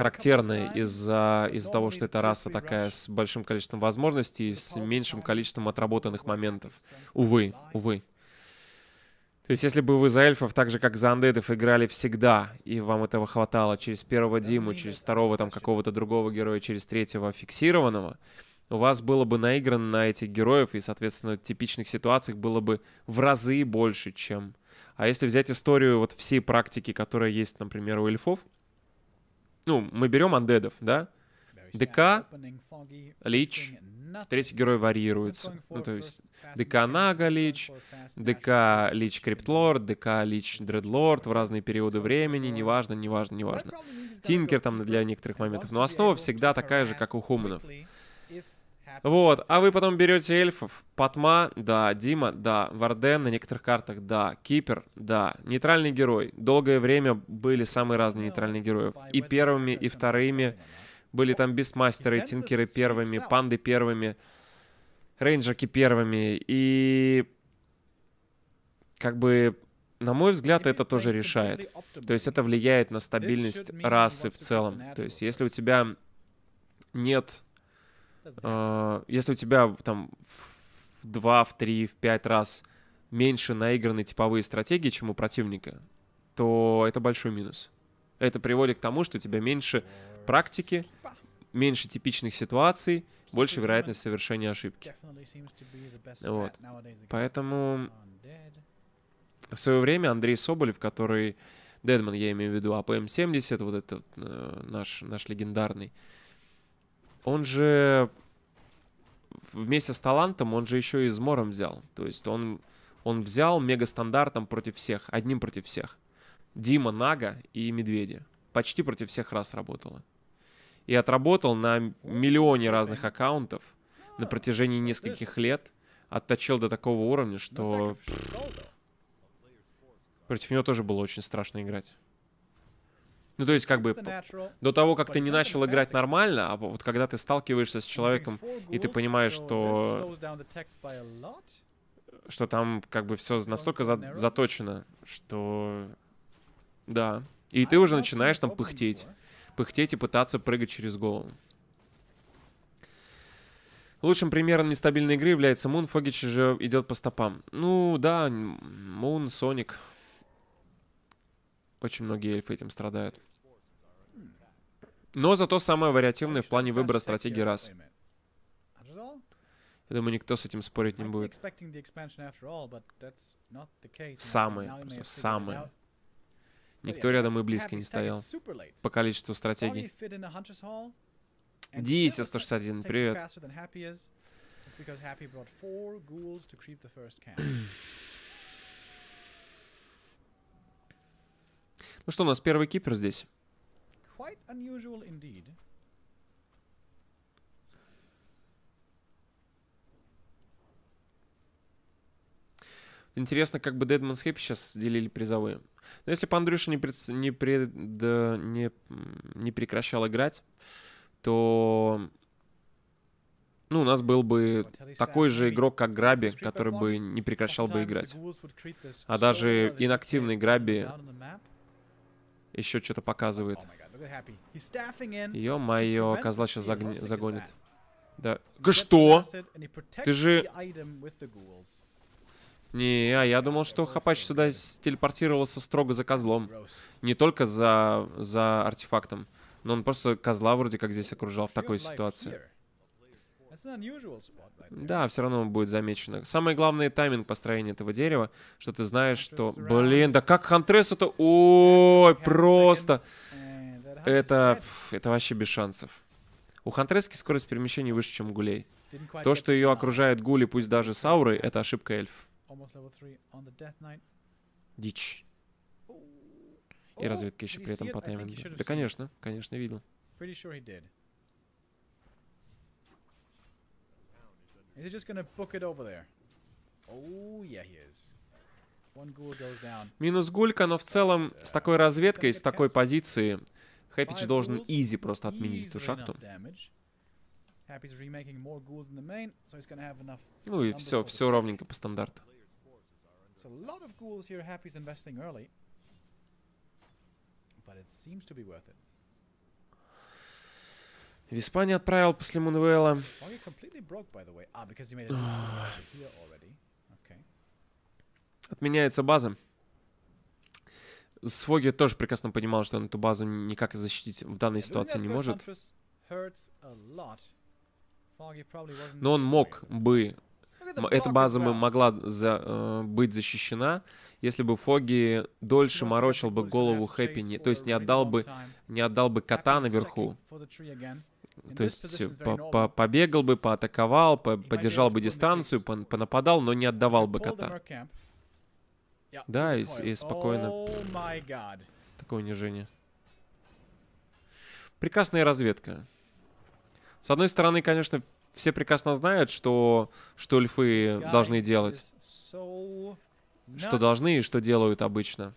характерное из-за из того, что эта раса такая с большим количеством возможностей и с меньшим количеством отработанных моментов. Увы, увы. То есть, если бы вы за эльфов, так же как за андедов, играли всегда, и вам этого хватало через первого Диму, через второго там какого-то другого героя, через третьего фиксированного, у вас было бы наиграно на этих героев, и, соответственно, типичных ситуациях было бы в разы больше, чем... А если взять историю вот всей практики, которая есть, например, у эльфов, ну, мы берем андедов, да? ДК, Лич, третий герой варьируется. Ну, то есть ДК Нага Лич, ДК Лич Криптлорд, ДК Лич Дредлорд в разные периоды времени, неважно, неважно, неважно. Тинкер там для некоторых моментов. Но основа всегда такая же, как у Хуманов. Вот, а вы потом берете эльфов. Патма, да. Дима, да. Варден на некоторых картах, да. Кипер, да. Нейтральный герой. Долгое время были самые разные нейтральные герои. И первыми, и вторыми. Были там бисмастеры, тинкеры первыми, панды первыми, рейнджерки первыми. И как бы, на мой взгляд, это тоже решает. То есть это влияет на стабильность расы в целом. То есть если у тебя нет... Э, если у тебя там в 2, в 3, в 5 раз меньше наиграны типовые стратегии, чем у противника, то это большой минус. Это приводит к тому, что у тебя меньше практики, меньше типичных ситуаций, больше вероятность совершения ошибки. Вот. Поэтому в свое время Андрей Соболев, который... Deadman, я имею в виду, APM-70, вот этот э, наш, наш легендарный, он же вместе с талантом, он же еще и измором взял. То есть он, он взял мега стандартом против всех, одним против всех. Дима, Нага и Медведя. Почти против всех раз работала и отработал на миллионе разных аккаунтов на протяжении нескольких лет, отточил до такого уровня, что против него тоже было очень страшно играть. Ну, то есть, как бы, до того, как ты не начал играть нормально, а вот когда ты сталкиваешься с человеком, и ты понимаешь, что... Что там, как бы, все настолько за заточено, что... Да. И ты уже начинаешь там пыхтеть пыхтеть и пытаться прыгать через голову. Лучшим примером нестабильной игры является Мун. Фогич же идет по стопам. Ну, да, Мун, Соник. Очень многие эльфы этим страдают. Но зато самое вариативное в плане выбора стратегии рас. Я думаю, никто с этим спорить не будет. Самые, просто самые. Никто рядом и близко не стоял. По количеству стратегий. Дися 161, привет. Ну что, у нас первый кипер здесь. Интересно, как бы Deadman's Happy сейчас делили призовые. Но если бы Андрюша не, пред, не, пред, не, не прекращал играть, то ну, у нас был бы такой же игрок, как Граби, который бы не прекращал бы играть. А даже инактивный Граби еще что-то показывает. Ё-моё, козла сейчас загонит. Да. Что? Ты же... Не, а я думал, что Хапач сюда телепортировался строго за козлом. Не только за, за артефактом. Но он просто козла вроде как здесь окружал в такой ситуации. Да, все равно будет замечено. Самое главное тайминг построения этого дерева, что ты знаешь, что... Блин, да как Хантрес это... Ой, просто... Это... Это вообще без шансов. У Хантрески скорость перемещения выше, чем у Гулей. То, что ее окружает Гули, пусть даже с аурой, это ошибка эльф. Дичь. И разведка еще при этом по таймингу. Да, конечно, конечно, видел. Is he just gonna book it over there? Oh, yeah, he is. Минус гулька, но в целом с такой разведкой, с такой позиции, Хэппич должен изи просто отменить эту шахту. Ну и все, все ровненько по стандарту. But it seems to be worth it. Neutral over here already. Okay. Отменяется база. Сфоги тоже прекрасно понимал, что он эту базу никак защитить в данной ситуации не может. Но он мог бы... Эта база могла за- э, быть защищена, если бы Фоги дольше морочил бы голову Хэппи, не- то есть не отдал бы, не отдал бы кота наверху. То есть по- по- побегал бы, поатаковал, по- able бы дистанцию, пон- понападал, но не отдавал бы кота. Да, и и спокойно. Oh. Такое унижение. Прекрасная разведка. С одной стороны, конечно, все прекрасно знают, что, что эльфы должны делать. Что должны и что делают обычно.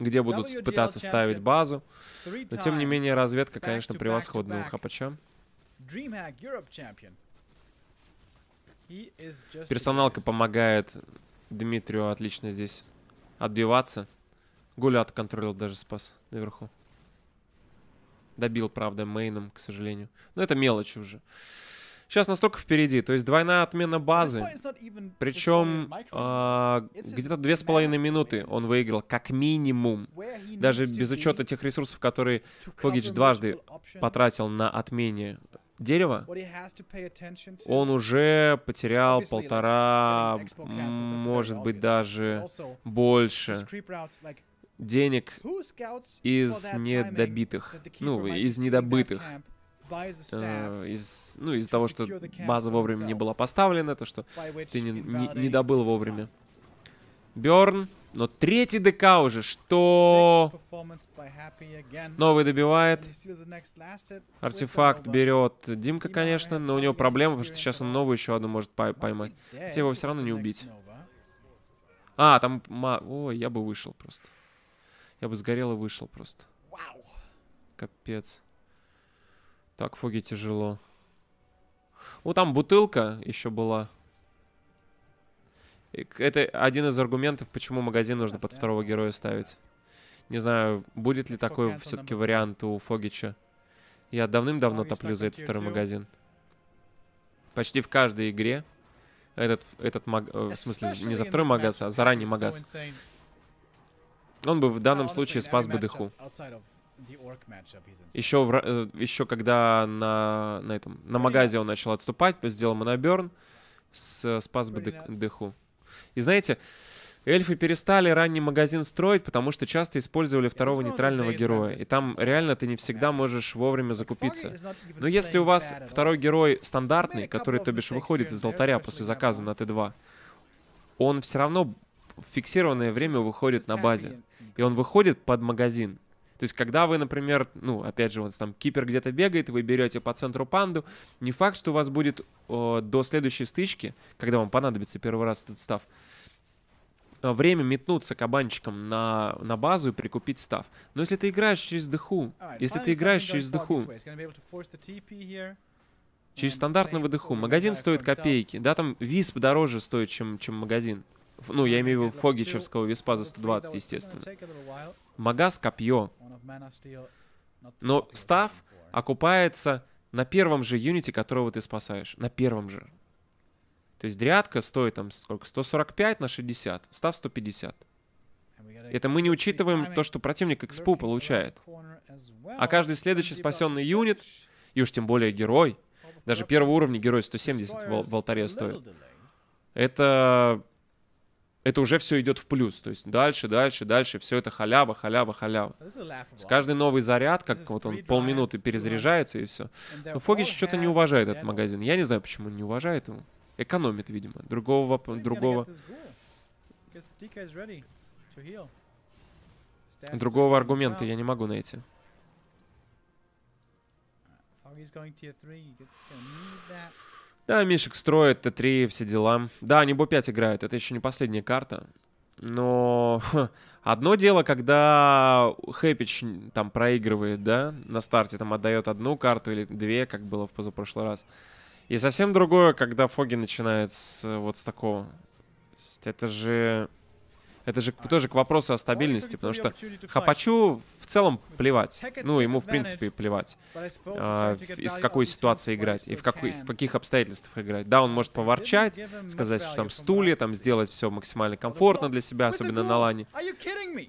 Где будут пытаться ставить базу. Но тем не менее, разведка, конечно, превосходная у. Хапача. Персоналка помогает Дмитрию отлично здесь отбиваться. Гуля контролил даже спас наверху. Добил, правда, мейном, к сожалению. Но это мелочь уже. Сейчас настолько впереди. То есть двойная отмена базы. Причем а, his где-то две с половиной минуты он выиграл, как минимум. Даже без учета тех ресурсов, которые Фогич дважды потратил на отмене дерева, он уже потерял полтора, может быть, даже больше денег из недобитых, ну, из недобытых, э, из, ну, из to того, что база вовремя не была поставлена, то, что ты не, не- не добыл вовремя. Берн, но третий ДК уже, что новый добивает. Артефакт берет Димка, конечно, но у него проблема, потому что сейчас он новую еще одну может поймать. Хотя его все равно не убить. А, там... Ой, я бы вышел просто. Я бы сгорел и вышел просто. Капец. Так, Фоги тяжело. Ну, там бутылка еще была. Это один из аргументов, почему магазин нужно под второго героя ставить. Не знаю, будет ли такой все-таки вариант у Фогича. Я давным-давно топлю за этот второй магазин. Почти в каждой игре этот, этот маг... э, в смысле, не за второй магаз, а за ранний магаз. Он бы в данном случае спас бы дыху. Еще, в э, еще когда на, на этом на магазе он начал отступать, сделал моноберн, с, спас бы дыху. И знаете, эльфы перестали ранний магазин строить, потому что часто использовали второго нейтрального героя. И там реально ты не всегда можешь вовремя закупиться. Но если у вас второй герой стандартный, который, то бишь, выходит из алтаря после заказа на Т2, он все равно в фиксированное время выходит на базе. И он выходит под магазин. То есть, когда вы, например, ну, опять же, вот там кипер где-то бегает, вы берете по центру панду, не факт, что у вас будет э, до следующей стычки, когда вам понадобится первый раз этот став, э, время метнуться кабанчиком на, на базу и прикупить став. Но если ты играешь через дыху, если ты играешь через дыху, через стандартного дыху, магазин стоит копейки. Да, там висп дороже стоит, чем, чем магазин. Ну, я имею в виду фогичевского виспа за Level three, 120, though, it's still gonna естественно. Магаз копье. Но став окупается на первом же юните, которого ты спасаешь. На первом же. То есть дрядка стоит там сколько? 145 на 60. Став 150. And we gotta Это мы не учитываем то, что противник экспу получает. А каждый следующий спасенный юнит, и уж тем более герой, даже первого уровня герой 170 в, в алтаре стоит. Это, это уже все идет в плюс. То есть дальше, дальше, дальше. Все это халява, халява, халява. С каждый новый заряд, как вот он полминуты перезаряжается и все. Но Фогич что-то не уважает этот магазин. Я не знаю, почему не уважает его. Экономит, видимо. Другого, другого, to другого going аргумента я не могу найти. Foggy's going tier 3. He's gonna need that. Да, Мишек строит, Т3, все дела. Да, они Бо-5 играют, это еще не последняя карта. Но одно дело, когда Хэпич там проигрывает, да, на старте там отдает одну карту или две, как было в позапрошлый раз. И совсем другое, когда Фоги начинает с, вот с такого. Это же... Это же тоже к вопросу о стабильности, потому что Хапачу в целом плевать. Ну, ему, в принципе, плевать, а, из какой ситуации играть и в, какой, в каких обстоятельствах играть. Да, он может поворчать, сказать, что там стулья, там сделать все максимально комфортно для себя, особенно на лане.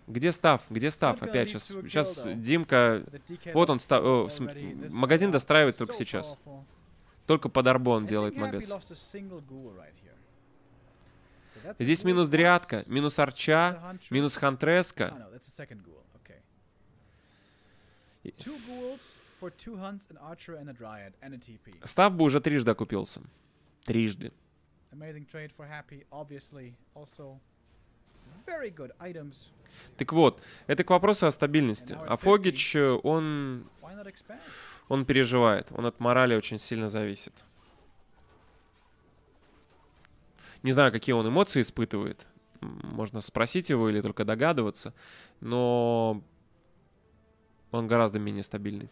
Где став? Где став? Опять сейчас. Сейчас Димка... Вот он, став... О, магазин достраивает только сейчас. Только под арбон делает магаз. Здесь минус дриадка, минус арча, минус хантреска. Став бы уже трижды окупился. Трижды. Так вот, это к вопросу о стабильности. А Фогич, э, он... Он переживает. Он от морали очень сильно зависит. Не знаю, какие он эмоции испытывает. Можно спросить его или только догадываться. Но он гораздо менее стабильный.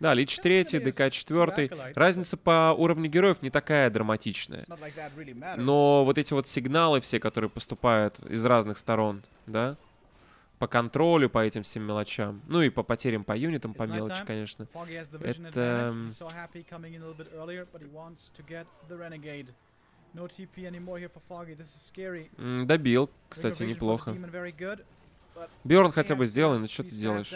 Да, Лич 3, ДК 4. Разница по уровню героев не такая драматичная. Но вот эти вот сигналы все, которые поступают из разных сторон, да, по контролю, по этим всем мелочам. Ну и по потерям по юнитам, по мелочи, конечно. Это... Добил, кстати, неплохо. Берн хотя бы сделал, но что ты делаешь?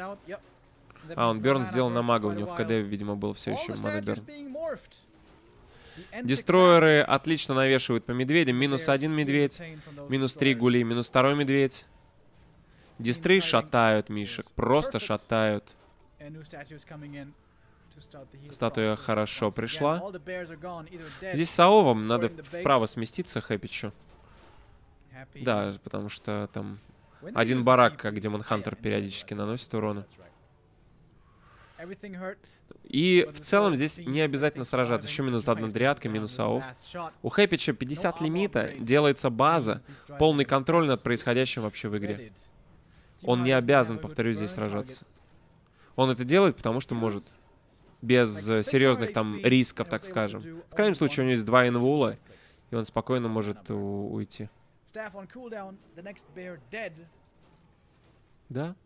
А, он Берн сделал на мага, у него в КД, видимо, был все еще мага Берн. Дестройеры отлично навешивают по медведям. Минус один медведь, минус три гули, минус второй медведь. Дистрей шатают мишек, просто шатают. Статуя хорошо пришла. Здесь Саовам надо вправо сместиться Хэпичу. Да, потому что там один барак, как Демон Хантер периодически наносит урона. И в целом здесь не обязательно сражаться. Еще минус одна дрядка, минус АОФ. У Хэпича 50 лимита, делается база, полный контроль над происходящим вообще в игре. Он не обязан, повторюсь, здесь сражаться. Он это делает, потому что может. Без э, серьезных там рисков, так скажем. В крайнем случае, у него есть два инвула, и он спокойно может уйти. Да?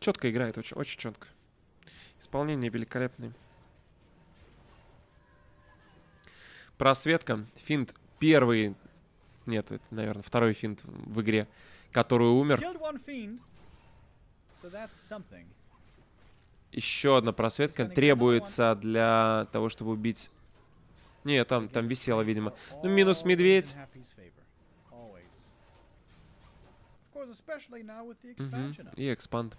Четко играет, очень, очень четко. Исполнение великолепное. Просветка. Финт первый. Нет, это, наверное, второй финт в игре, который умер. Еще одна просветка требуется для того, чтобы убить... Не, там, там висело, видимо. Ну, минус медведь. Угу. И экспанд.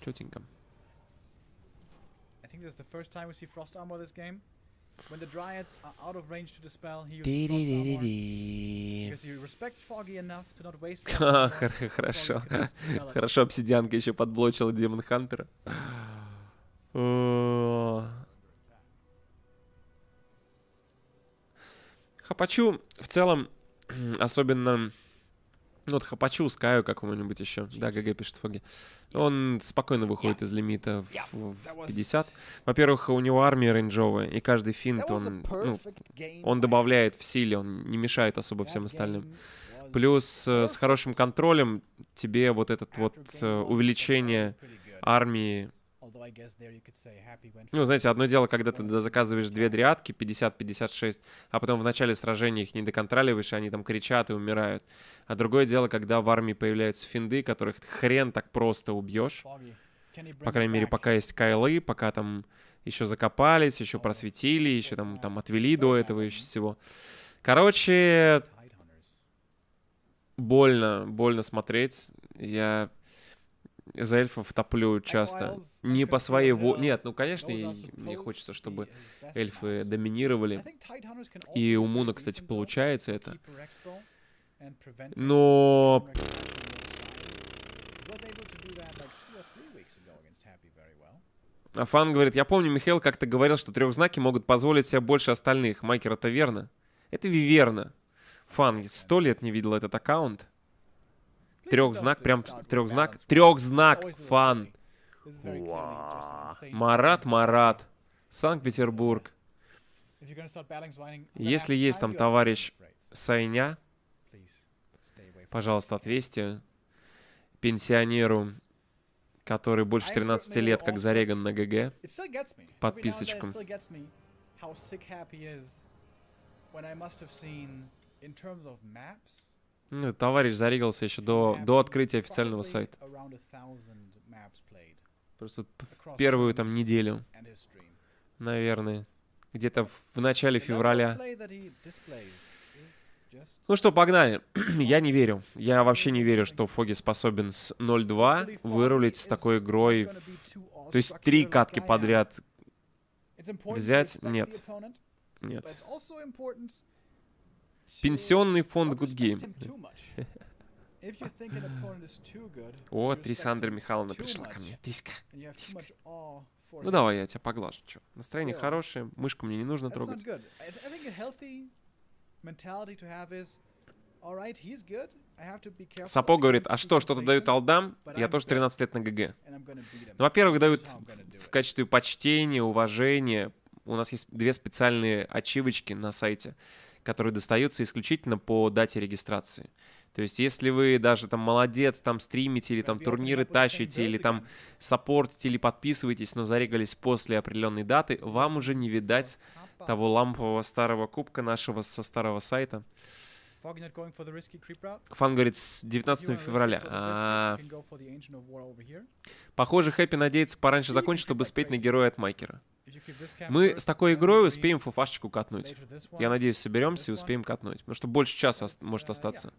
Четенько. I think this is the first time we see frost armor this game. When the dryads are out of range to dispel, he uses frost armor. Because he respects Foggy enough to not waste Хорошо. Хорошо, обсидианка еще подблочила Демон Хантера. Хапачу в целом, особенно ну, вот Хапачу, Скаю какому-нибудь еще. Да, ГГ пишет Фоги. Он спокойно выходит из лимита в, в 50. Во-первых, у него армия рейнджовая, и каждый финт, он, ну, он добавляет в силе, он не мешает особо всем остальным. Плюс э, с хорошим контролем тебе вот этот вот э, увеличение армии ну, знаете, одно дело, когда ты заказываешь две дриадки, 50-56, а потом в начале сражения их не доконтроливаешь, и они там кричат и умирают. А другое дело, когда в армии появляются финды, которых хрен так просто убьешь. По крайней мере, пока есть кайлы, пока там еще закопались, еще просветили, еще там, там отвели до этого еще всего. Короче, больно, больно смотреть. Я за эльфов топлю часто. Не по своей воле. Нет, ну, конечно, мне хочется, чтобы эльфы доминировали. И у Муна, кстати, получается это. Но... Афан говорит, я помню, Михаил как-то говорил, что трехзнаки могут позволить себе больше остальных. Майкер, это верно? Это верно. Фан, сто лет не видел этот аккаунт. Трехзнак, прям трехзнак. Трехзнак, фан. Марат, Марат. Санкт-Петербург. Если есть там товарищ Сайня, пожалуйста, ответьте пенсионеру, который больше 13 лет, как зареган на ГГ. Подписочкам. still gets me how sick happy is when I must have seen in terms of maps. Ну, товарищ зарегался еще до, до открытия официального сайта. Просто в первую там неделю, наверное. Где-то в, начале февраля. Ну что, погнали. Я не верю. Я вообще не верю, что Фоги способен с 0-2 Hopefully вырулить с такой игрой. То есть три катки подряд. Взять? Нет. Нет. Пенсионный фонд Good Game. О, Трисандра Михайловна пришла ко мне. Awe for Ну давай, я тебя поглажу. Чё? Настроение хорошее, мышку мне не нужно трогать. I говорит, а что, что-то дают алдам? Я тоже good. 13 лет на ГГ. Ну, во-первых, дают в качестве почтения, уважения. У нас есть две специальные ачивочки на сайте, которые достаются исключительно по дате регистрации. То есть, если вы даже там молодец, там стримите или там турниры тащите, или там саппортите или подписываетесь, но зарегались после определенной даты, вам уже не видать того лампового старого кубка нашего со старого сайта. Фан говорит, с If you 19 wanna risk it февраля. А. Похоже, Хэппи надеется пораньше закончить, чтобы так успеть на героя от Майкера. Мы с такой игрой успеем фуфашечку катнуть. Я надеюсь, соберемся и успеем катнуть. Потому что больше часа может остаться.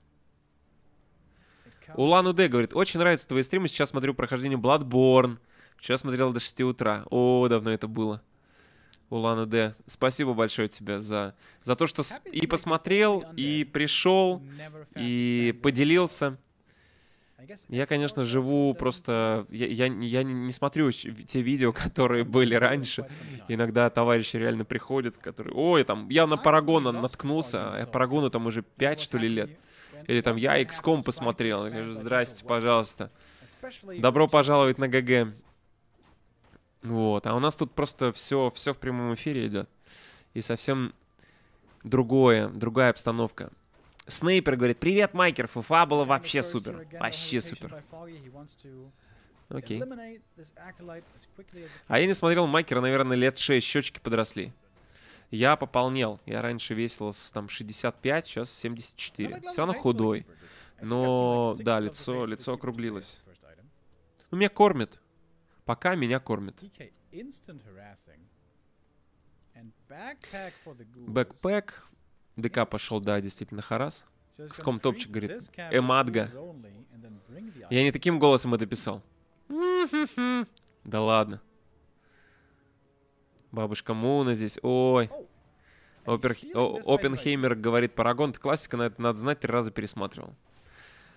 Улан Удэ говорит, очень нравятся твои стримы, сейчас смотрю прохождение Bloodborne. Вчера смотрел до 6 утра. О, давно это было. Улан Удэ, спасибо большое тебе за, за то, что и посмотрел, и пришел, и поделился. Я, конечно, живу просто... Я, я, я не смотрю те видео, которые были раньше. Иногда товарищи реально приходят, которые... Ой, там, я на Парагона наткнулся, а Парагону там уже I 5, was что ли, лет. Или там я XCOM посмотрел. Я говорю, здрасте, пожалуйста. Добро пожаловать на ГГ. Вот, а у нас тут просто все, все в прямом эфире идет. И совсем другое, другая обстановка. Снейпер говорит, привет, Майкер, фуфа было вообще супер. Вообще супер. Окей. А я не смотрел Майкера, наверное, лет 6, щечки подросли. Я пополнел. Я раньше весил там 65, сейчас 74. How much Все равно худой. Но, да, лицо, лицо округлилось. Ну, меня кормит. Пока меня кормит. Бэкпэк. ДК пошел, да, действительно, харас. Gonna топчик говорит, «Эмадга». Я не таким голосом это писал. Да ладно. Бабушка Муна здесь. Ой. Oh, Опер... О- Опенхеймер говорит, Парагон, это классика, на это надо знать, три раза пересматривал.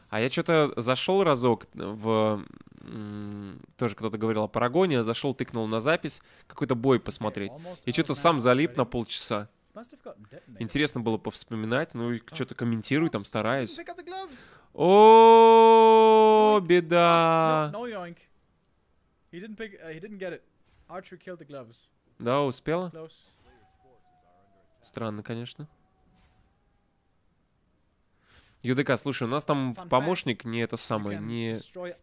А я что-то зашел разок в... Тоже кто-то говорил о Парагоне, зашел, тыкнул на запись, какой-то бой посмотреть. И что-то сам залип на полчаса. Интересно было повспоминать, ну и что-то комментирую, там стараюсь. О, беда! Uh. Да, успела? Странно, конечно. ЮДК, слушай, у нас там помощник не это самое, не,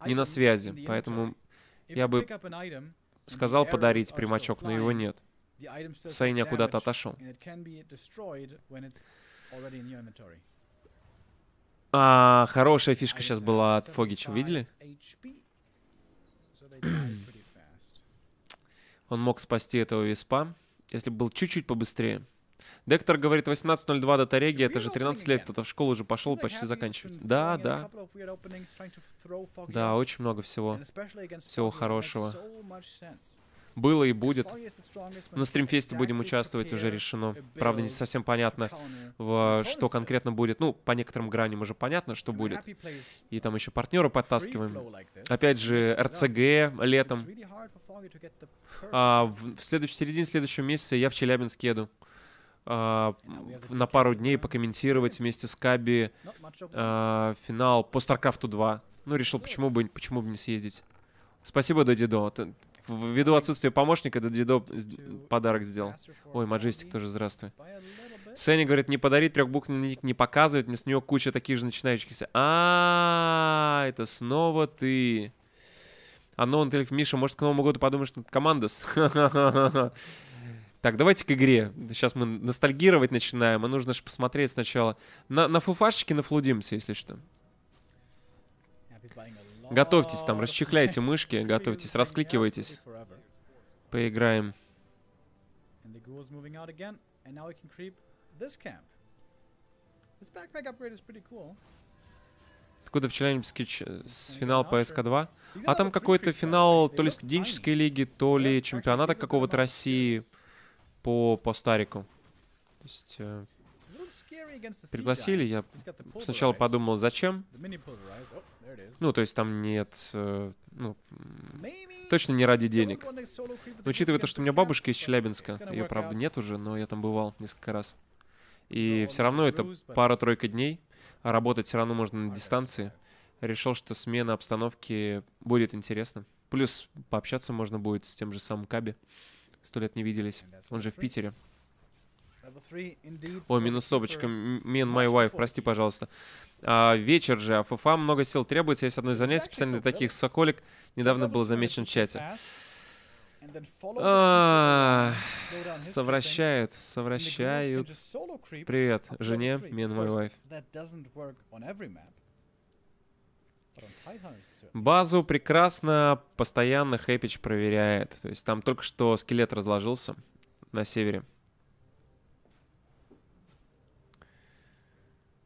не на связи, поэтому я бы сказал подарить примачок, но его нет. Takes куда-то отошел. А, хорошая фишка сейчас была от Фогича, 75 видели? Он мог спасти этого виспа, если бы был чуть-чуть побыстрее. Дектор говорит, 18.02 дата реги, это же 13 лет, кто-то в школу уже пошел, почти been Да, да, да, очень много всего. всего хорошего. Было и будет. На стримфесте будем участвовать, уже решено. Правда, не совсем понятно, в что конкретно будет. Ну, по некоторым граням уже понятно, что будет. И там еще партнера free подтаскиваем. Опять же. РЦГ летом. А в, в следующей середине следующего месяца я в Челябинск еду. А, в- на пару дней покомментировать вместе с Каби а, финал по StarCraft 2. Ну, решил, почему бы, почему бы не съездить. Спасибо, Додидо. Ввиду отсутствия помощника, с- подарок сделал. Ой, Маджестик тоже здравствуй. Сеня говорит, не подарить трехбуквенный ник, не показывать, мне с него куча таких же начинающихся. А, это снова ты. А ну, Интеллект Миша, может, к Новому году подумаешь над Командос? Так, давайте к игре. Сейчас мы ностальгировать начинаем, а нужно же посмотреть сначала. На, на фуфашечке нафлудимся, если что. Готовьтесь там, расчехляйте мышки, готовьтесь, раскликивайтесь. Поиграем. Откуда в Челябинске с финал по СК-2? А там какой-то финал то ли студенческой лиги, то ли чемпионата какого-то России по, по Старику. То есть... Пригласили, я сначала подумал, зачем? Ну, то есть там нет, э, ну, точно не ради денег. Но учитывая то, что у меня бабушка из Челябинска, ее, правда, нет уже, но я там бывал несколько раз. И все равно это пара-тройка дней, а работать все равно можно на дистанции. Решил, что смена обстановки будет интересна. Плюс пообщаться можно будет с тем же самым Каби. Сто лет не виделись. Он же в Питере. О, минус собочка. Me and my wife, прости, пожалуйста. А, вечер же, а ФФА много сил требуется. Есть одно из занятий специально для таких. Соколик недавно был замечен в чате. А, совращают, совращают. Привет, жене, me and wife. Базу прекрасно, постоянно Хэпич проверяет. То есть там только что скелет разложился на севере.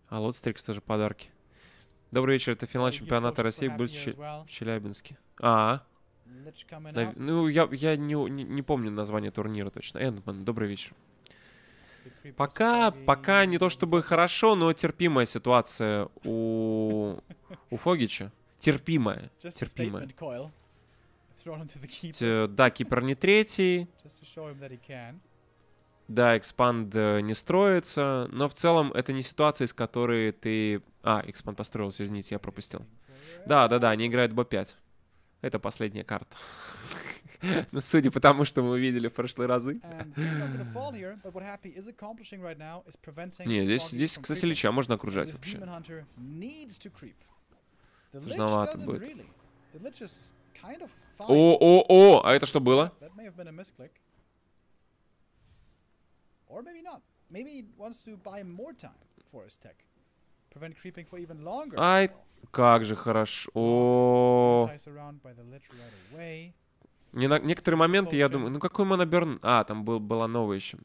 А Лотстрикс тоже подарки. Добрый вечер, это финал чемпионата России будет в Челябинске. А, Нав... ну я, я не, не, не помню название турнира точно. Эндман, добрый вечер. Пока, пока не то чтобы хорошо, но терпимая ситуация у, у Фогича. Терпимая, терпимая. Есть, э, да, Кипр не третий. Да, экспанд э, не строится, но в целом это не ситуация, из которой ты... А, экспанд построился, извините, я пропустил. Да, да, да, они играют Б5. Это последняя карта. Ну, судя по тому, что мы увидели в прошлые разы. Не, здесь, здесь, кстати, Лича можно окружать вообще. Сложновато будет. О, о, о, а это что было? Or maybe not. Maybe he wants to buy more time for his tech. Prevent creeping for even longer. Ай, как же хорошо. Не на некоторые моменты я думаю, ну какой моноберн? А, там был, была новая еще.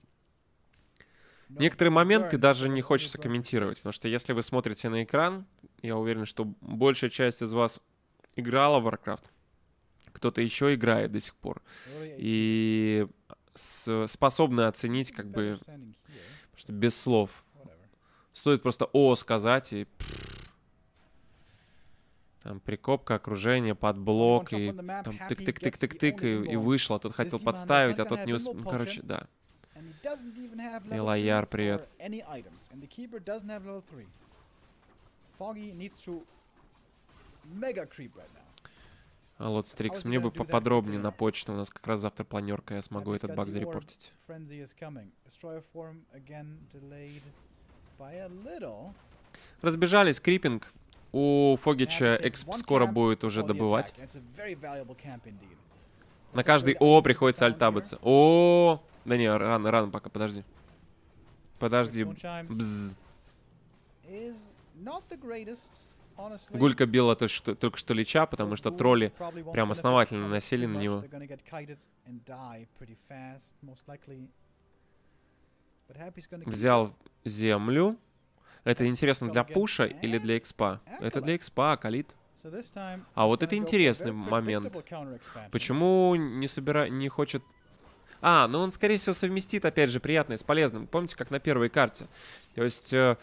Некоторые моменты даже не хочется комментировать, потому что если вы смотрите на экран, я уверен, что большая часть из вас играла в Warcraft, кто-то еще играет до сих пор. И с, способны оценить как бы что без слов. Стоит просто «о» сказать и... Там прикопка, окружение, под блок, и там тык-тык-тык-тык-тык, и, и вышло. Тот хотел подставить, а тот не успел. Ну, короче, да. И Лояр, привет. Foggy needs to mega creep right now. А вот Стрикс, мне бы поподробнее на почту. У нас как раз завтра планерка, я смогу этот баг зарепортить. Разбежались, крипинг. У Фогича эксп скоро будет уже добывать. На каждый О приходится альтабаться. О, да не, рано, рано пока, подожди. Подожди. Бз. Гулька била только что, только что Лича, потому что тролли прям основательно насели на него. Взял землю. Это интересно для пуша или для экспа? Это для экспа, Калит. А вот это интересный момент. Почему не собира... не хочет... А, ну он, скорее всего, совместит, опять же, приятное с полезным. Помните, как на первой карте? То есть... Э,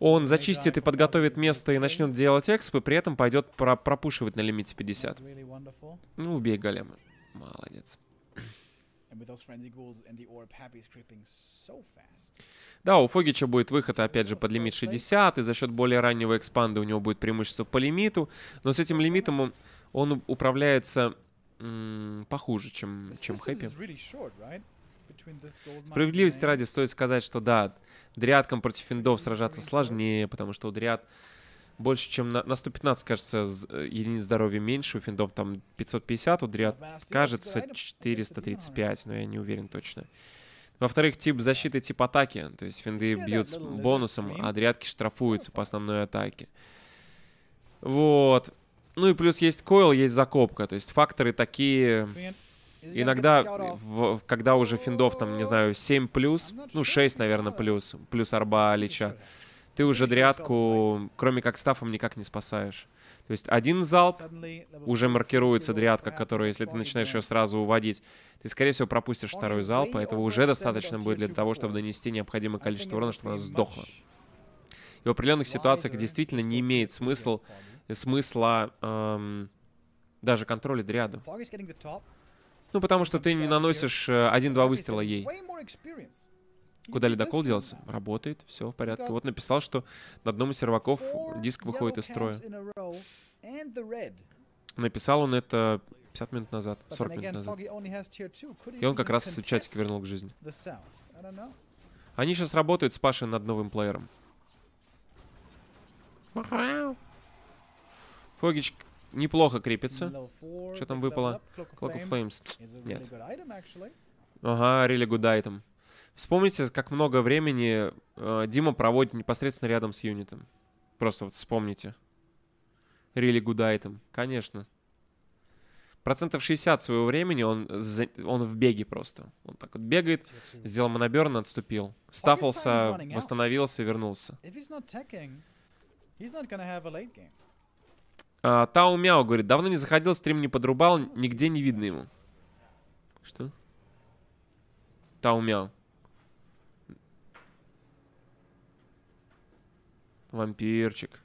он зачистит и подготовит место и начнет делать экспы, при этом пойдет про пропушивать на лимите 50. Ну, убей голема. Молодец. Да, у Фогича будет выход, опять же, под лимит 60, и за счет более раннего экспанда у него будет преимущество по лимиту. Но с этим лимитом он, он управляется похуже, чем, чем Хэппи. Справедливости ради стоит сказать, что да, дриадкам против финдов сражаться сложнее, потому что у дриад больше, чем на, на 115, кажется, э, единиц здоровья меньше, у финдов там 550, у дриад, кажется, item against the Demon Hunter. 435, но я не уверен точно. Во-вторых, тип защиты, тип атаки, то есть финды бьют с бонусом, а дриадки штрафуются по основной атаке. Вот. Ну и плюс есть койл, есть закопка, то есть факторы такие... Иногда, в- когда уже финдов, там, не знаю, 7 плюс, ну, 6, наверное, плюс, плюс арба, Pretty лича, sure. ты уже дрядку, кроме как стафом, никак не спасаешь. То есть один залп уже 4 маркируется дрядка, которая, если ты начинаешь ее сразу уводить, ты, скорее всего, пропустишь второй залп, а этого уже достаточно будет для того, чтобы нанести необходимое количество урона, чтобы она сдохла. И в определенных ситуациях действительно не имеет Foggy. смысла эм, даже контроля дряду. Ну, потому что ты не наносишь э, один-два выстрела ей. Куда ледокол делся? Работает, все в порядке. Вот написал, что на одном из серваков диск выходит из строя. Написал он это 50 минут назад, But 40 then минут назад. И он как раз contest вернул к жизни. Они сейчас работают с Пашей над новым плеером. Фогич неплохо крепится. Что там выпало? Clock of Flames Нет. Ага, really good item. Вспомните, как много времени э, Дима проводит непосредственно рядом с юнитом. Просто вот вспомните. Really good item. Конечно. Процентов 60 своего времени он, за- он в беге просто. Он так вот бегает, сделал моноберн, отступил. Стаффался, восстановился, вернулся. А, Тау Мяу говорит, давно не заходил, стрим не подрубал, нигде не видно ему. Что? Тау Мяу. Вампирчик.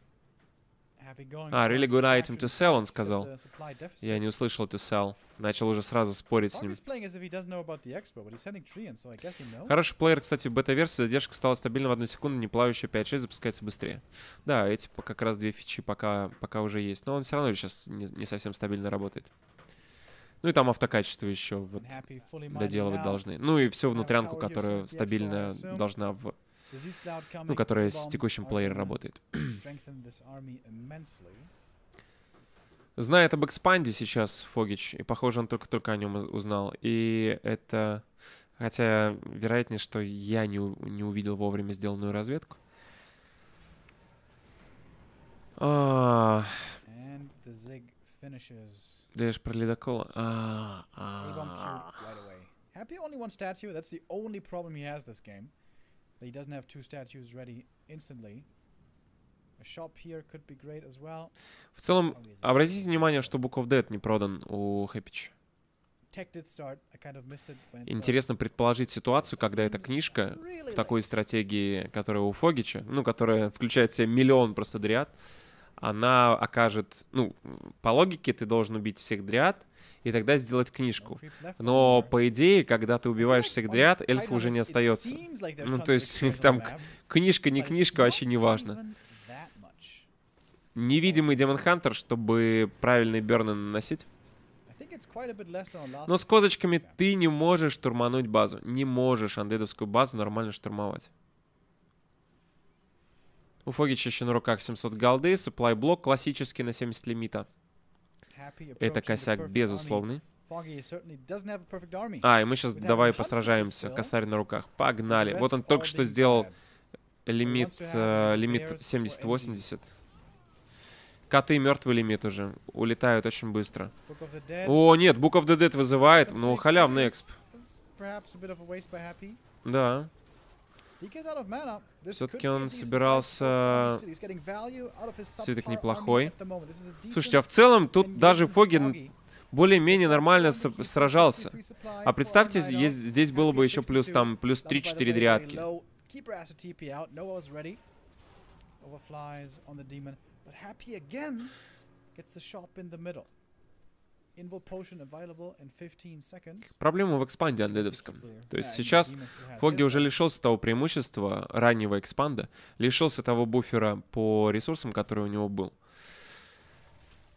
А, really good item to sell, он сказал. deficit. Я не услышал to sell. Начал уже сразу спорить с ним. Хороший плеер, кстати, в бета-версии задержка стала стабильна в одну секунду, не плавающая 5-6 запускается быстрее. Да, эти как раз две фичи пока, пока уже есть. Но он все равно сейчас не, не совсем стабильно работает. Ну и там автокачество еще вот доделывать должны. Ну и всю внутрянку, которая стабильно должна в... Ну, которая с текущим плеером работает. Знает об экспанде сейчас Фогич, и похоже, он только-только о нем узнал. И это... Хотя вероятнее, что я не, не увидел вовремя сделанную разведку. А, Дэш про ледокола. А, A-bomb а. That he doesn't have two statues ready instantly. В целом, обратите внимание, что Book of Dead не продан у Хэпич. Интересно предположить ситуацию, когда эта книжка в такой стратегии, которая у Фогича, ну, которая включает в себя миллион просто дриад, она окажет, ну, по логике ты должен убить всех дриад и тогда сделать книжку. Но по идее, когда ты убиваешь всех дриад, эльфа уже не остается. Ну, то есть там Книжка, не книжка, вообще не важно. Невидимый Демон Хантер, чтобы правильные берны наносить. Но с козочками ты не можешь штурмануть базу. Не можешь андедовскую базу нормально штурмовать. У Фогича еще на руках 700 голды, supply блок классический на 70 лимита. Это косяк безусловный. А, и мы сейчас давай посражаемся. Косарь на руках. Погнали. Вот он только что сделал лимит, э, лимит 70-80. Коты мертвый лимит уже. Улетают очень быстро. О, нет, Book of the Dead вызывает. Ну, халявный эксп. Да. Все-таки он собирался... Свиток неплохой. Слушайте, а в целом тут даже Фоги более-менее нормально сражался. А представьте, есть- здесь было бы еще плюс там, плюс 3-4 дрядки. Overflies on the demon. But Happy again gets the shop in the middle. Проблема в экспанде андедовском. То есть сейчас Фоги уже лишился того преимущества раннего экспанда, лишился того буфера по ресурсам, который у него был.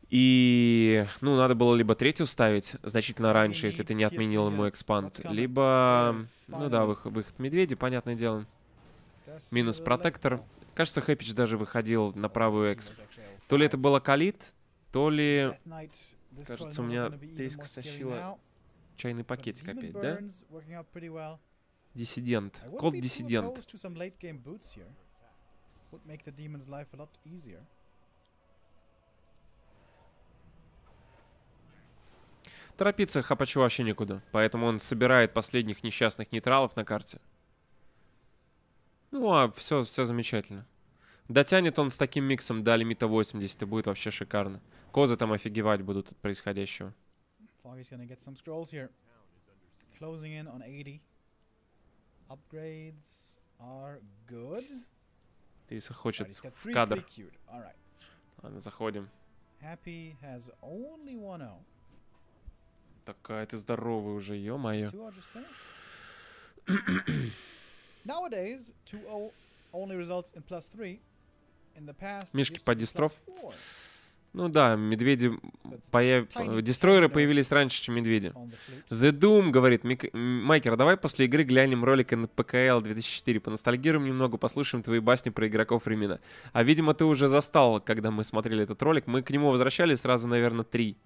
И, ну, надо было либо третью ставить значительно раньше, если ты не отменил ему экспанд, либо, ну да, выход, выход медведи, понятное дело. Минус протектор. Кажется, Хэпич даже выходил на правую эксп. То ли это было Калит, то ли... Кажется, у меня Тейска стащила чайный пакетик опять, да? Диссидент. Код диссидент. Торопиться Хапачу вообще некуда, поэтому он собирает последних несчастных нейтралов на карте. Ну, а все, все замечательно. Дотянет он с таким миксом до лимита 80, и будет вообще шикарно. Козы там офигевать будут от происходящего. Триса хочет в кадр. Ладно, заходим. Такая ты здоровая уже, ё-моё. Nowadays, 2-0 only results in plus 3. Мишки по дистров. Ну да, медведи появ... Дестройеры появились раньше, чем медведи. The Doom говорит, Мик... Майкер, давай после игры глянем ролик на ПКЛ 2004, поностальгируем немного, послушаем твои басни про игроков времена. А, видимо, ты уже застал, когда мы смотрели этот ролик. Мы к нему возвращались сразу, наверное, три.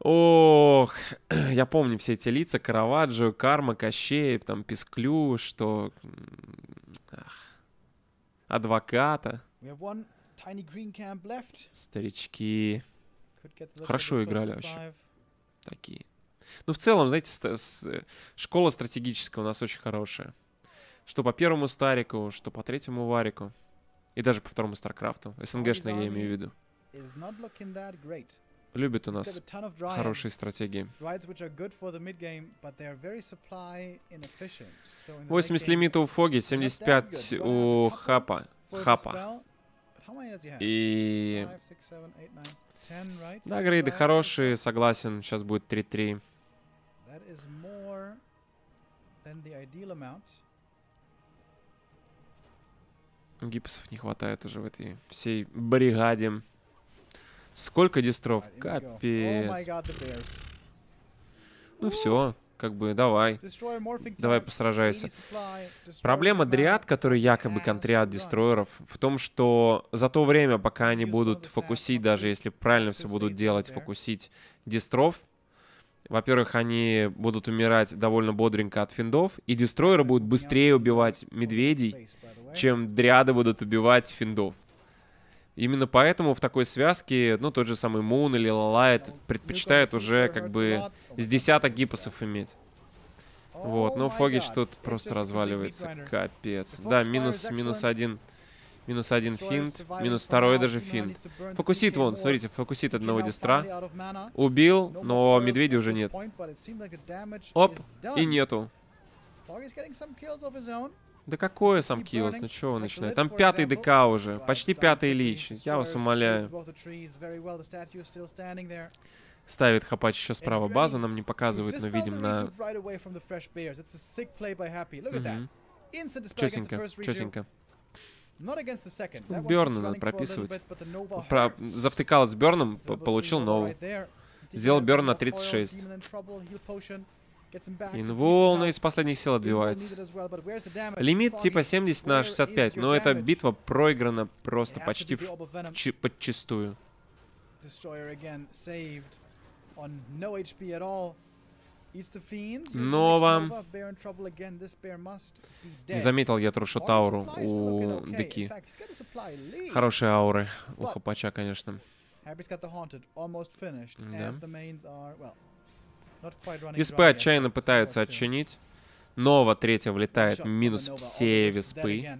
Ох, я помню все эти лица, Караваджо, Карма, Кощеев, там, Писклю, что... Ах адвоката. Старички. Хорошо играли вообще. Такие. Ну, в целом, знаете, школа стратегическая у нас очень хорошая. Что по первому Старику, что по третьему Варику. И даже по второму Старкрафту. СНГшный я имею в виду. Любит у нас хорошие стратегии. 80 лимит у Фоги, 75 у Хапа. Хапа. И... Да, грейды хорошие, согласен. Сейчас будет 3-3. Гипсов не хватает уже в этой всей бригаде. Сколько дистров? Капец. Ну все, как бы давай. Давай посражайся. Проблема дриад, который якобы контриад дестроеров, в том, что за то время, пока они будут фокусить, даже если правильно все будут делать, фокусить дистров, во-первых, они будут умирать довольно бодренько от финдов, и дестройеры будут быстрее убивать медведей, чем дриады будут убивать финдов. Именно поэтому в такой связке, ну, тот же самый Мун или Лалайт предпочитают уже как бы с десяток гипосов иметь. Вот, но Фогич тут просто разваливается. Капец. Да, минус, минус один. Минус один финт, минус второй даже финт. Фокусит вон, смотрите, фокусит одного дистра. Убил, но медведя уже нет. Оп, и нету. Да какое сам Киллс? Ну что вы начинаете? Там пятый ДК уже. Почти пятый лич. Я вас умоляю. Ставит Хапач еще справа базу, нам не показывают, но видим на... Угу. Четенько, четенько. Берна надо прописывать. Про... Завтыкал с Берном, получил новый. Сделал Берн на 36. Инволна из последних сил отбивается. Лимит типа 70 на 65, но эта битва проиграна просто почти в, подчистую. Нова. Не заметил я Трушу Тауру у Деки. Хорошие ауры у Хапача, конечно. Да. Виспы отчаянно пытаются отчинить. Нова третья влетает, минус все виспы.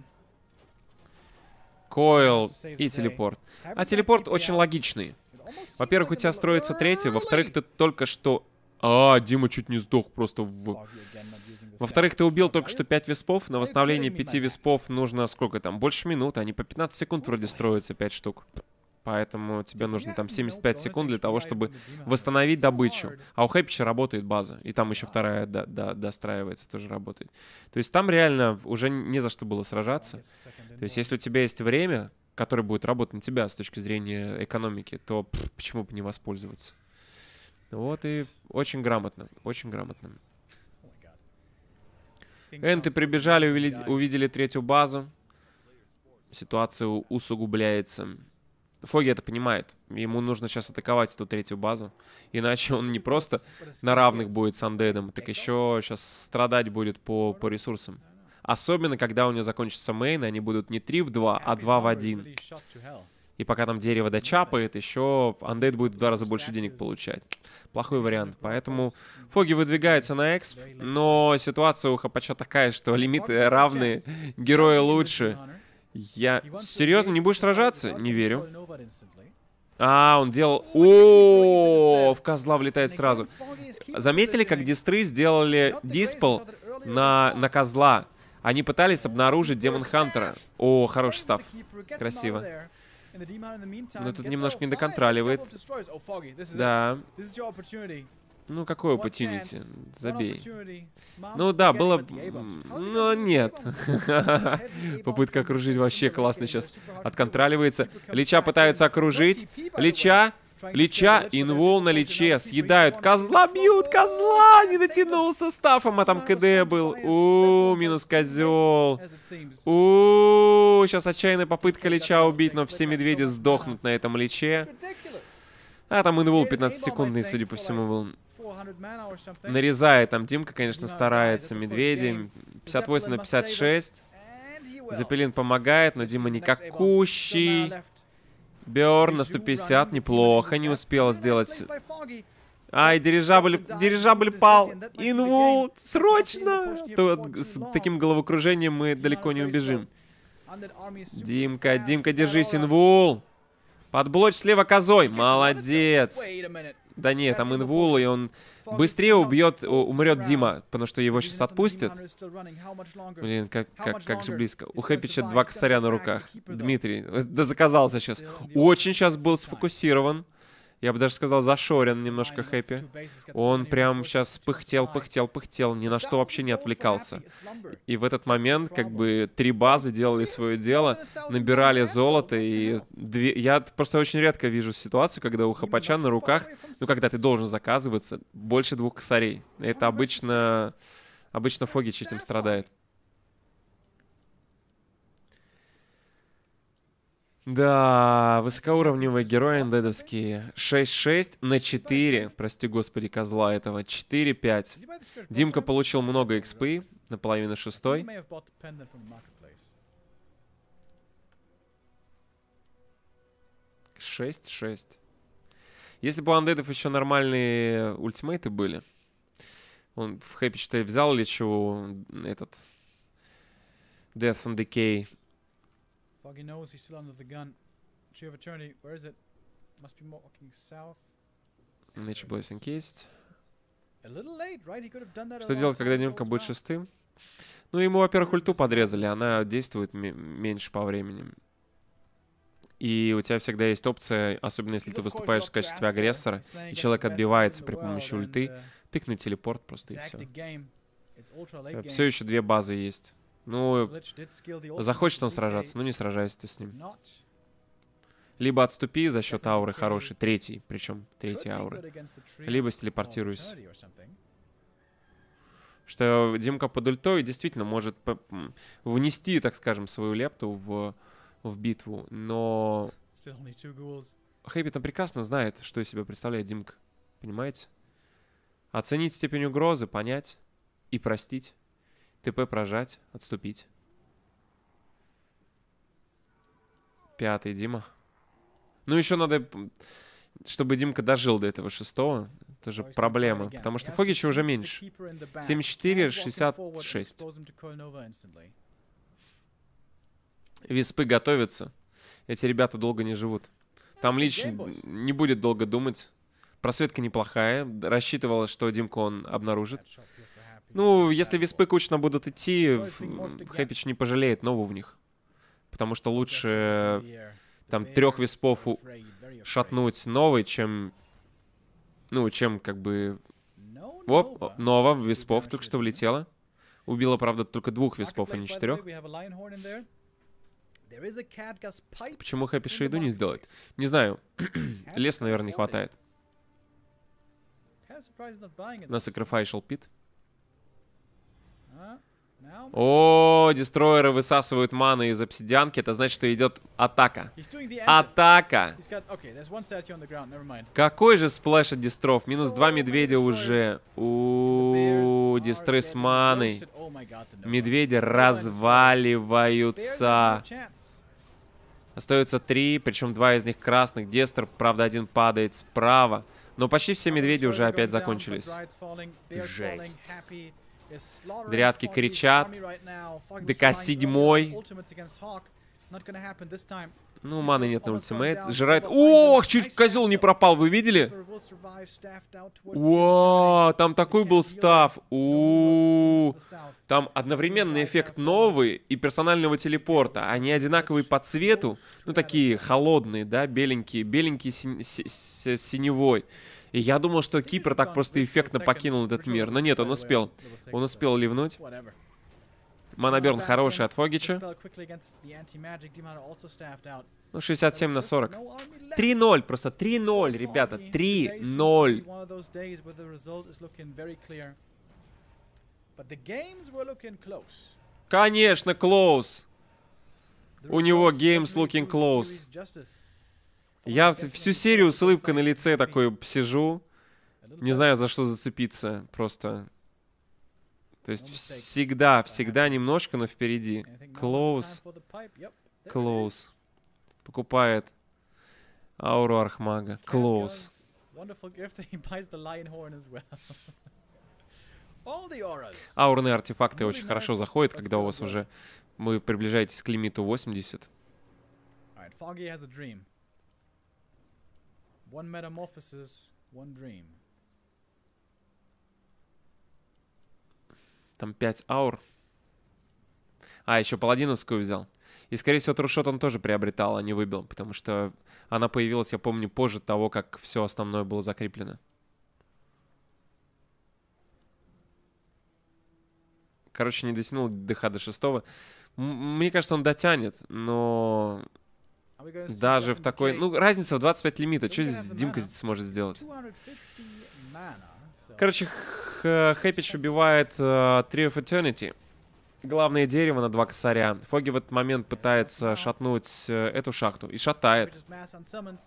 Койл и телепорт. А телепорт очень логичный. Во-первых, у тебя строится третий, во-вторых, ты только что... А, Дима чуть не сдох просто в... Во-вторых, ты убил только что 5 виспов. На восстановление 5 виспов нужно сколько там? Больше минуты. Они по 15 секунд вроде строятся, 5 штук. Поэтому тебе нужно там 75 секунд для того, чтобы восстановить добычу. А у Хэпича работает база. И там еще вторая до, до, достраивается, тоже работает. То есть там реально уже не за что было сражаться. То есть если у тебя есть время, который будет работать на тебя с точки зрения экономики, то пф, почему бы не воспользоваться? Вот и очень грамотно, очень грамотно. Энты прибежали, увидели, третью базу. Ситуация усугубляется. Фоги это понимает. Ему нужно сейчас атаковать эту третью базу. Иначе он не просто на равных будет с андедом, так еще сейчас страдать будет по, по ресурсам. Особенно, когда у него закончится мейн, они будут не 3 в 2, а Happy's 2 в number is 1. really shot to hell. И пока там дерево дочапает, еще андед будет в два раза больше денег получать. Плохой вариант. Поэтому Фоги выдвигается на эксп, но ситуация у Хапача такая, что лимиты равны, герои лучше. Я... Серьезно, не будешь сражаться? Не верю. А, он делал... О, в козла влетает сразу. Заметили, как дистры сделали диспл на, на козла? Они пытались обнаружить Демон Хантера. О, хороший став. Красиво. Но тут немножко не доконтроливает. Да. Ну, какой opportunity? Забей. Ну да, было... Но нет. Попытка окружить вообще классно сейчас отконтроливается. Лича пытаются окружить. Лича, Лича, инвол на Личе, съедают. Козла бьют, козла! Не дотянулся стафом, а там КД был. У минус козел. у сейчас отчаянная попытка Лича убить, но все медведи сдохнут на этом Личе. А, там инвол 15-секундный, судя по всему, был. Нарезает там Димка, конечно, старается. Медведи 58 на 56. Запелин помогает, но Дима никакущий. Берн на 150, неплохо, не успел сделать. Ай, дирижабль, дирижабль пал. Инвул, срочно! То с таким головокружением мы далеко не убежим. Димка, Димка, держись, инвул. Подблочь слева козой. Молодец. Да нет, там инвул, и он быстрее убьет, умрет Дима, потому что его сейчас отпустят. Блин, как, как, как же близко. У Хэпича два косаря на руках. Дмитрий, да заказался сейчас. Очень сейчас был сфокусирован. Я бы даже сказал, зашорен немножко Хэппи. Он прям сейчас пыхтел, пыхтел, пыхтел, ни на что вообще не отвлекался. И в этот момент как бы три базы делали свое дело, набирали золото, и две... я просто очень редко вижу ситуацию, когда у Хапача на руках, ну, когда ты должен заказываться, больше двух косарей. Это обычно... Обычно Фогич этим страдает. Да, высокоуровневые герои эндедовские. 6-6 на 4. Прости господи, козла этого. 4-5. Димка получил много экспы, наполовину шестой. 6-6. Если бы у андедов еще нормальные ультимейты были, он в хэппи, считай, взял лечу этот Death and Decay. Foggy knows he's still under the gun. Tree of Eternity, where is it? Must be walking south. Nature Blessing есть. Что делать, когда as будет шестым? Ну, ему, во-первых, ульту подрезали, она действует ме- меньше по времени. И у тебя всегда есть опция, особенно если ты выступаешь в качестве агрессора, и человек отбивается при помощи ульты, uh, тыкнуть телепорт просто и все. Все еще две базы есть. Ну, захочет он сражаться, DK, ну не сражайся ты с ним. Либо отступи за счет ауры хорошей, третий, причем третьей ауры. Либо something. Что Димка под ультой действительно может внести, так скажем, свою лепту в, в битву. Но. Хэппи там прекрасно знает, что из себя представляет Димка. Понимаете? Оценить степень угрозы, понять и простить. ТП прожать, отступить. Пятый, Дима. Ну, еще надо, чтобы Димка дожил до этого шестого. Это же проблема, потому что Фогича уже меньше. keeper in the back. 74, Can't walk him forward and 66. expose him to Coil Nova instantly. Виспы готовятся. Эти ребята долго не живут. Там Лич не будет долго думать. Просветка неплохая. Рассчитывала, что Димку он обнаружит. Ну, если виспы кучно будут идти. Хэпич не пожалеет нову в них. Потому что лучше там трех виспов шатнуть новой, чем... Ну, чем как бы... Оп. Нова виспов только что влетела. Убила, правда, только двух виспов, а не четырех. Почему Хэппи шейду не сделает? space. Не знаю. Леса, наверное, не хватает. На. Sacrificial Pit. О, дестройеры высасывают маны из обсидианки. Это значит, что идет атака. Атака! Какой же splash от дестров? Минус So два медведя уже. У дестры с маной. Oh. Медведи разваливаются. Остается три, причем два из них красных. Дестр, правда, один падает справа. Но почти все медведи уже опять закончились. Жесть. Дрядки кричат. ДК седьмой. Ну, маны нет на ультимейт. Сжирает... Ох, чуть козел не пропал, вы видели? Вау, там такой был став. У, Там одновременный эффект новый и персонального телепорта. Они одинаковые по цвету. Ну, такие холодные, да, беленькие. Беленький синевой. И я думал, что Кипр так просто эффектно покинул этот мир. Но нет, он успел. Он успел ливнуть. Манаберн хороший от Фогича. Ну, 67 на 40. 3-0, просто 3-0, ребята. 3-0. Конечно, close. У него games looking close. Я всю серию с улыбкой на лице такой сижу. Не знаю, за что зацепиться. Просто. То есть всегда, всегда немножко, но впереди. Close, close. Покупает ауру Архмага. Auras. Аурные артефакты очень хорошо заходят, когда у вас уже вы приближаетесь к лимиту 80. Alright, Foggy has a dream. One metamorphosis, one dream. Там 5 аур. А, еще паладиновскую взял. И, скорее всего, трушот он тоже приобретал, а не выбил, потому что она появилась, я помню, позже того, как все основное было закреплено. Короче, не дотянул ДХ до шестого. Мне кажется, он дотянет, но даже в такой... Ну, разница в 25 лимита. Что здесь Димка здесь сможет сделать? 250 mana, so- Короче, Хэппич убивает э, Tree of Eternity. Главное дерево на два косаря. Фоги в этот момент пытается шатнуть э, эту шахту. И шатает. Just mass on summons.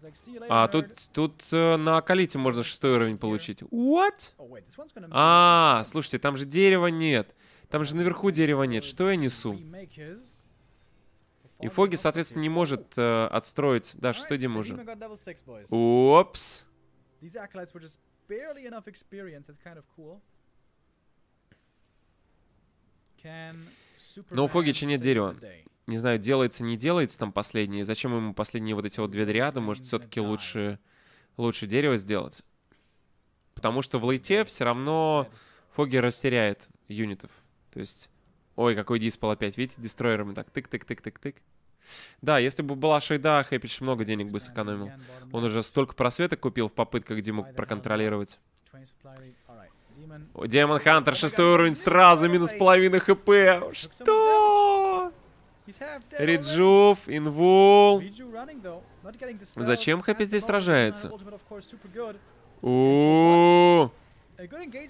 He's like, "See you later, А nerd." тут, тут э, на Акалите можно шестой уровень получить. What? Oh, А, слушайте, там же дерева нет. Там же наверху дерева нет. Что я несу? И Фоги, соответственно, не может э, отстроить... Да, шестой Дима the уже. Опс. Но у Фогича нет дерева. Не знаю, делается, не делается там последнее. Зачем ему последние вот эти вот две ряда? Может, все-таки лучше, лучше дерево сделать? Потому что в лейте все равно. Фоги растеряет юнитов. То есть... Ой, какой диспел опять. Видите, дестройерами так тык-тык-тык-тык-тык. Да, если бы была шейда, Хэппич много денег бы сэкономил. Он уже столько просветок купил в попытках Диму проконтролировать. 20 supply rate. Alright, demon. О, Демон Хантер, шестой уровень, сразу минус половина хп. Что? Реджув, инвул. Зачем Хэппи здесь сражается? ultimate,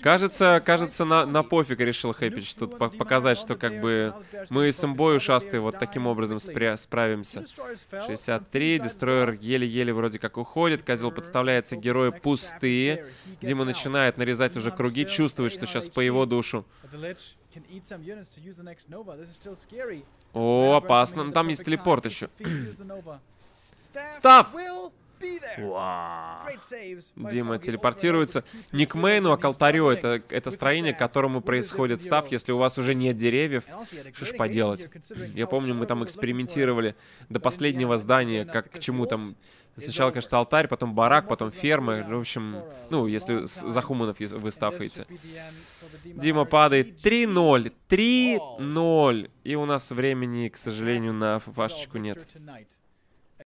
Кажется, кажется, на, на пофиг решил Хэппич тут по- показать, что как бы мы с имбой ушастые вот таким образом спря- справимся. 63, Дестройер еле-еле вроде как уходит, Козел подставляется, герои пустые. Дима начинает нарезать уже круги, чувствует, что сейчас по его душу. О, опасно, ну там есть телепорт еще. Став! Вау. Дима телепортируется не к мейну, а к алтарю. Это, это строение, к которому происходит став, если у вас уже нет деревьев. Что ж поделать? Я помню, мы там экспериментировали до последнего здания, как к чему там... Сначала, кажется, алтарь, потом барак, потом ферма. В общем, ну, если за хуманов вы стафаете. Дима падает 3-0. 3-0. И у нас времени, к сожалению, на фашечку нет.